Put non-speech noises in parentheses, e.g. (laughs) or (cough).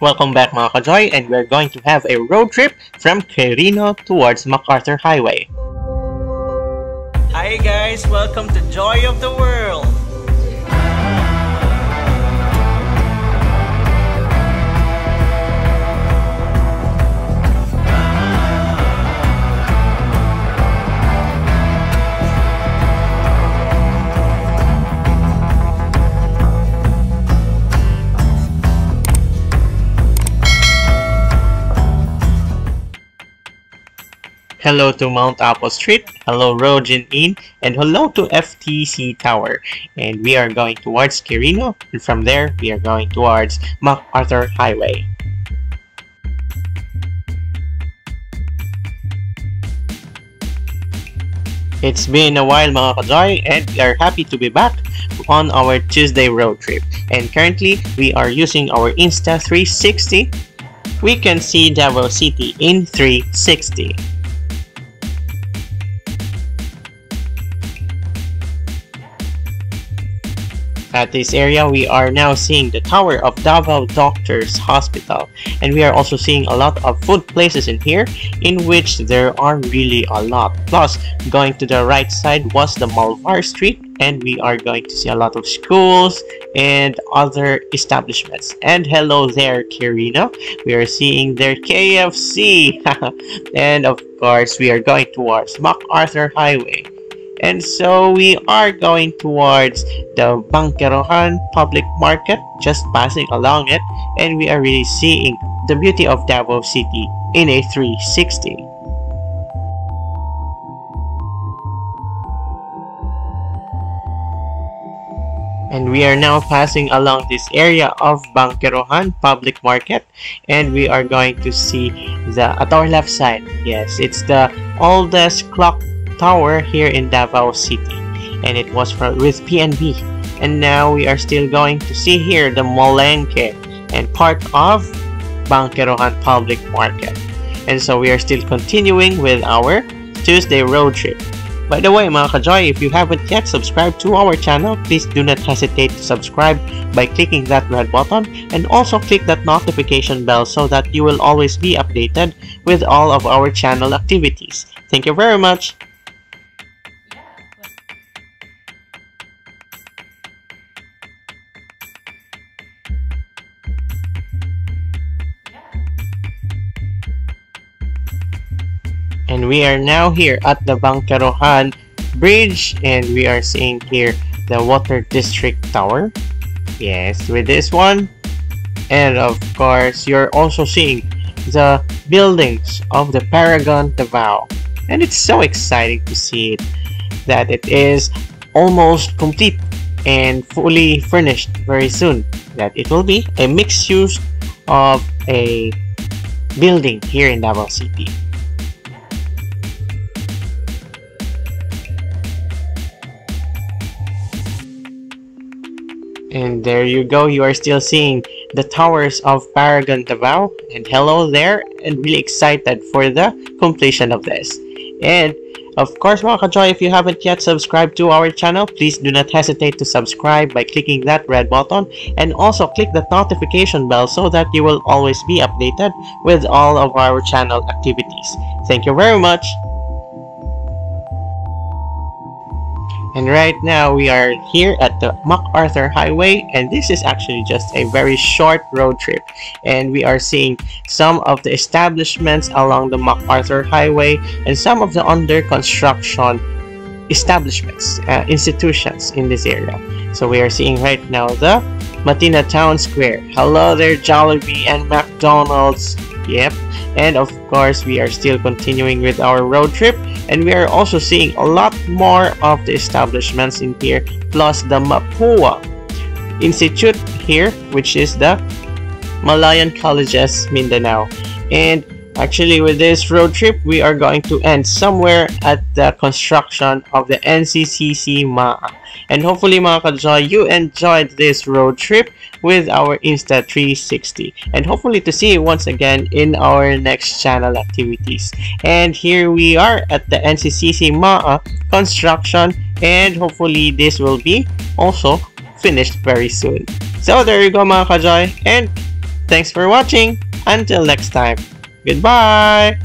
Welcome back mga kajoy and we're going to have a road trip from Quirino towards MacArthur Highway. Hi guys! Welcome to Joy of the World! Hello to Mount Apo Street, hello Rogen Inn, and hello to FTC Tower. And we are going towards Quirino, and from there we are going towards MacArthur Highway. It's been a while mga kajoy and we are happy to be back on our Tuesday road trip. And currently, we are using our Insta360. We can see Davao City in 360. At this area, we are now seeing the tower of Davao Doctors Hospital. And we are also seeing a lot of food places in here, in which there are really a lot. Plus, going to the right side was the Malvar Street, and we are going to see a lot of schools and other establishments. And hello there, Quirino. We are seeing their KFC. (laughs) and of course, we are going towards MacArthur Highway. And so we are going towards the Bankerohan public market, just passing along it, and we are really seeing the beauty of Davao City in a 360. and we are now passing along this area of Bankerohan Public Market. And we are going to see the at our left side yes it's the oldest clock tower here in Davao City and it was from, with PNB and now we are still going to see here the Molenke and part of Bankerohan Public Market and so we are still continuing with our Tuesday road trip by the way mga kajoy, if you haven't yet subscribed to our channel, please do not hesitate to subscribe by clicking that red button and also click that notification bell so that you will always be updated with all of our channel activities. Thank you very much! And we are now here at the Bankerohan Bridge and we are seeing here the Water District Tower. Yes with this one. And of course you're also seeing the buildings of the Paragon Davao. And it's so exciting to see it that it is almost complete and fully furnished very soon. That it will be a mixed use of a building here in Davao City And there you go, you are still seeing the towers of Paragon Davao. And hello there, and really excited for the completion of this. And of course mga kajoy, if you haven't yet subscribed to our channel, please do not hesitate to subscribe by clicking that red button and also click the notification bell so that you will always be updated with all of our channel activities. Thank you very much! And right now we are here at the MacArthur Highway and this is actually just a very short road trip and we are seeing some of the establishments along the MacArthur Highway and some of the under construction establishments, uh, institutions in this area. So we are seeing right now the Matina Town Square. Hello there Jollibee and McDonald's. Yep. And of course, we are still continuing with our road trip and we are also seeing a lot more of the establishments in here plus the Mapua Institute here which is the Malayan Colleges Mindanao. And actually with this road trip we are going to end somewhere at the construction of the NCCC MAA and hopefully mga kajoy you enjoyed this road trip with our Insta360 and hopefully to see you once again in our next channel activities. And here we are at the NCCC MAA construction and hopefully this will be also finished very soon. So there you go mga kajoy and Thanks for watching. Until next time. Goodbye!